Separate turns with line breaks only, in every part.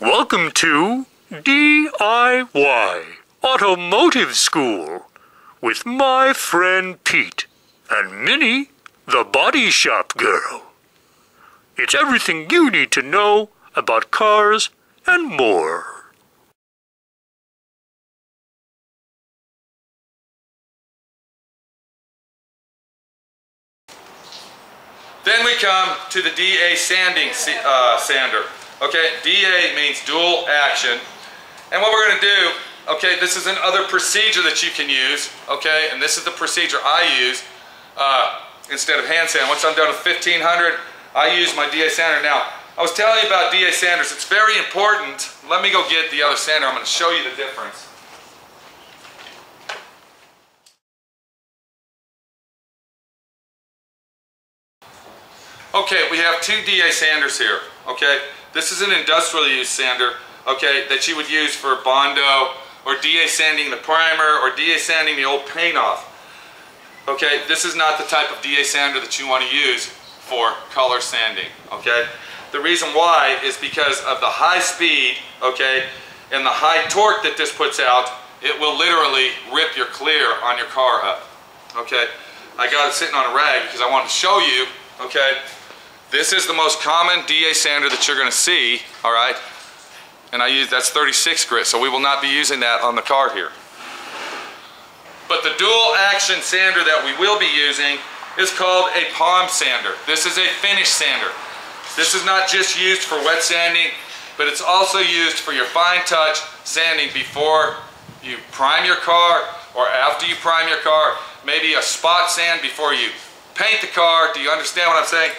Welcome to DIY Automotive School with my friend Pete and Minnie, the body shop girl. It's everything you need to know about cars and more.
Then we come to the DA sanding uh, sander. Okay, DA means dual action. And what we're going to do, okay, this is another procedure that you can use, okay, and this is the procedure I use uh, instead of hand sand. Once I'm done with 1500, I use my DA sander. Now, I was telling you about DA sanders. It's very important. Let me go get the other sander. I'm going to show you the difference. Okay, we have two DA sanders here, okay? This is an industrial use sander, okay, that you would use for Bondo or DA sanding the primer or DA sanding the old paint off. Okay, this is not the type of DA sander that you want to use for color sanding, okay? The reason why is because of the high speed, okay, and the high torque that this puts out, it will literally rip your clear on your car up, okay? I got it sitting on a rag because I wanted to show you, okay, this is the most common DA sander that you're going to see, all right? And I use, that's 36 grit, so we will not be using that on the car here. But the dual action sander that we will be using is called a palm sander. This is a finish sander. This is not just used for wet sanding, but it's also used for your fine touch sanding before you prime your car or after you prime your car. Maybe a spot sand before you paint the car. Do you understand what I'm saying?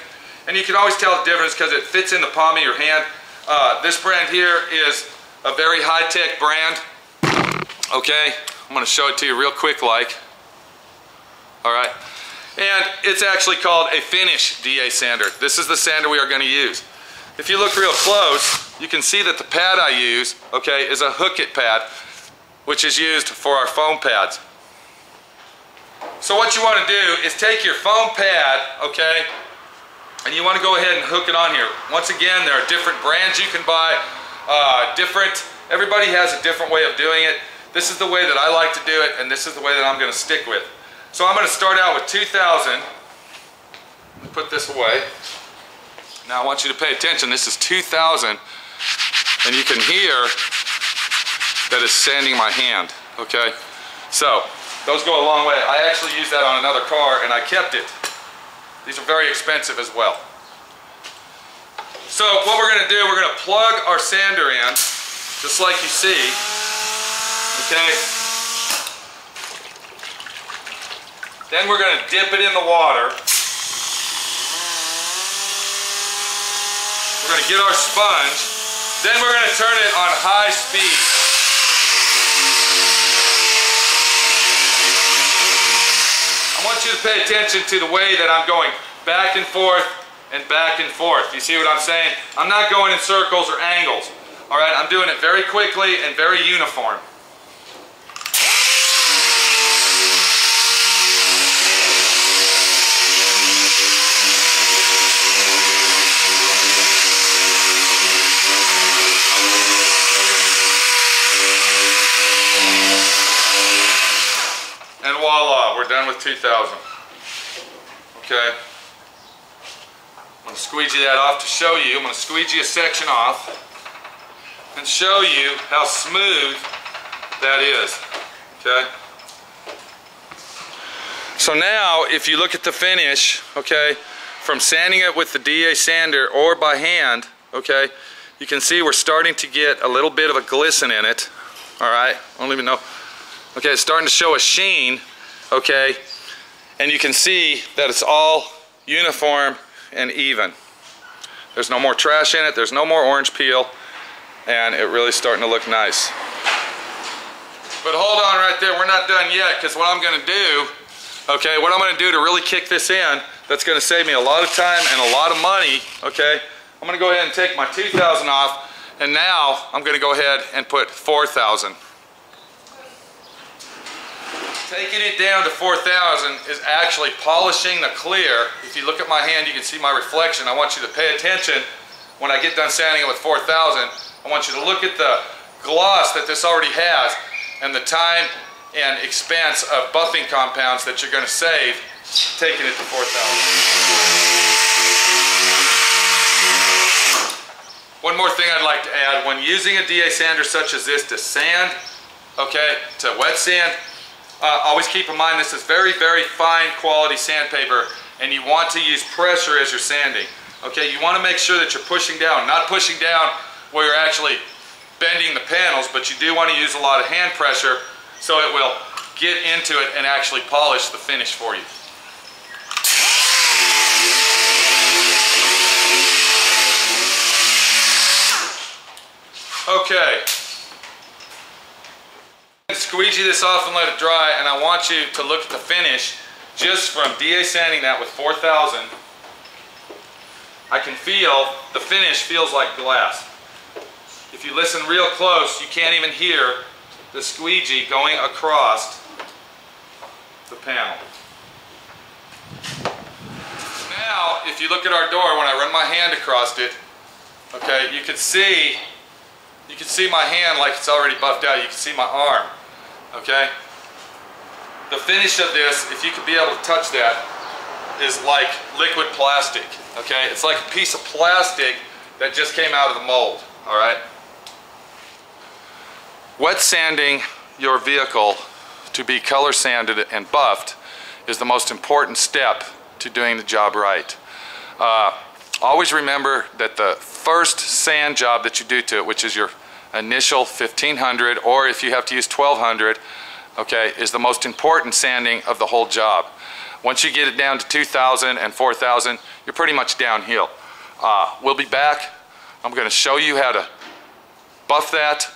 And you can always tell the difference because it fits in the palm of your hand. Uh, this brand here is a very high-tech brand. Okay, I'm going to show it to you real quick like. All right. And it's actually called a finish DA sander. This is the sander we are going to use. If you look real close, you can see that the pad I use, okay, is a hook-it pad, which is used for our foam pads. So what you want to do is take your foam pad, okay, and you want to go ahead and hook it on here. Once again, there are different brands you can buy, uh, different, everybody has a different way of doing it. This is the way that I like to do it, and this is the way that I'm going to stick with. So I'm going to start out with 2000. Put this away. Now I want you to pay attention. This is 2000, and you can hear that it's sanding my hand, okay? So, those go a long way. I actually used that on another car, and I kept it. These are very expensive as well. So what we're going to do, we're going to plug our sander in, just like you see. Okay. Then we're going to dip it in the water. We're going to get our sponge. Then we're going to turn it on high speed. Want you to pay attention to the way that I'm going back and forth and back and forth. You see what I'm saying? I'm not going in circles or angles. All right, I'm doing it very quickly and very uniform. we're done with 2000. Okay. I'm going to squeegee that off to show you. I'm going to squeegee a section off and show you how smooth that is. Okay. So now, if you look at the finish, okay, from sanding it with the DA sander or by hand, okay, you can see we're starting to get a little bit of a glisten in it. All right, I don't even know. Okay, it's starting to show a sheen okay? And you can see that it's all uniform and even. There's no more trash in it, there's no more orange peel, and it really starting to look nice. But hold on right there, we're not done yet, because what I'm gonna do, okay, what I'm gonna do to really kick this in, that's gonna save me a lot of time and a lot of money, okay? I'm gonna go ahead and take my 2,000 off, and now I'm gonna go ahead and put 4,000. Taking it down to 4,000 is actually polishing the clear. If you look at my hand, you can see my reflection. I want you to pay attention, when I get done sanding it with 4000, I want you to look at the gloss that this already has and the time and expense of buffing compounds that you're going to save taking it to 4000. One more thing I'd like to add, when using a DA sander such as this to sand, okay, to wet sand, uh, always keep in mind this is very, very fine quality sandpaper and you want to use pressure as you're sanding. Okay, you want to make sure that you're pushing down, not pushing down where you're actually bending the panels, but you do want to use a lot of hand pressure so it will get into it and actually polish the finish for you. Okay. Squeegee this off and let it dry and I want you to look at the finish just from DA sanding that with 4000 I can feel the finish feels like glass. If you listen real close, you can't even hear the squeegee going across the panel. Now, if you look at our door, when I run my hand across it, okay, you can see, you can see my hand like it's already buffed out. You can see my arm, okay? The finish of this, if you could be able to touch that, is like liquid plastic, okay? It's like a piece of plastic that just came out of the mold, all right? Wet sanding your vehicle to be color sanded and buffed is the most important step to doing the job right. Uh, always remember that the first sand job that you do to it, which is your initial 1500 or if you have to use 1200, okay, is the most important sanding of the whole job. Once you get it down to 2000 and 4000, you're pretty much downhill. Uh, we'll be back. I'm going to show you how to buff that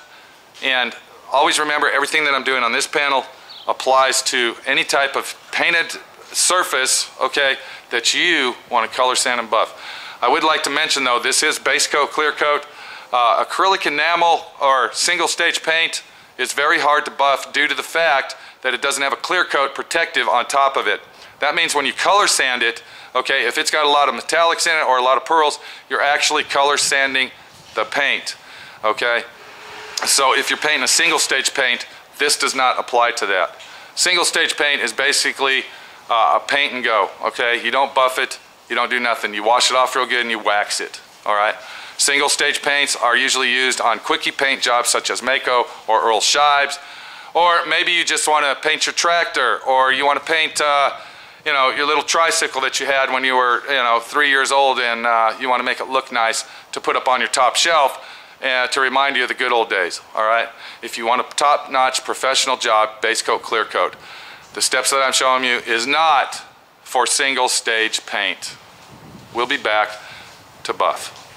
and always remember everything that I'm doing on this panel applies to any type of painted surface, okay, that you want to color sand and buff. I would like to mention though, this is base coat, clear coat. Uh, acrylic enamel or single stage paint is very hard to buff due to the fact that it doesn't have a clear coat protective on top of it. That means when you color sand it, okay, if it's got a lot of metallics in it or a lot of pearls, you're actually color sanding the paint, okay? So if you're painting a single stage paint, this does not apply to that. Single stage paint is basically uh, a paint and go, okay? You don't buff it, you don't do nothing. You wash it off real good and you wax it, all right? Single stage paints are usually used on quickie paint jobs such as Maaco or Earl Scheib's, or maybe you just want to paint your tractor, or you want to paint, uh, you know, your little tricycle that you had when you were, you know, three years old and uh, you want to make it look nice to put up on your top shelf uh, to remind you of the good old days, all right? If you want a top-notch professional job, base coat, clear coat. The steps that I'm showing you is not for single stage paint. We'll be back to buff.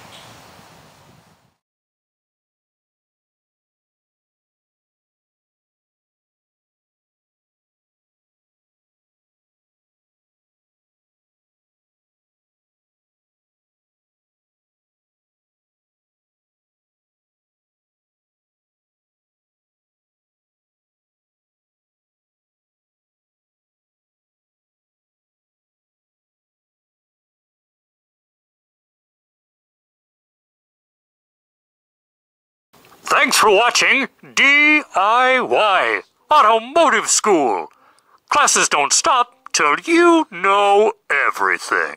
Thanks for watching DIY Automotive School. Classes don't stop till you know everything.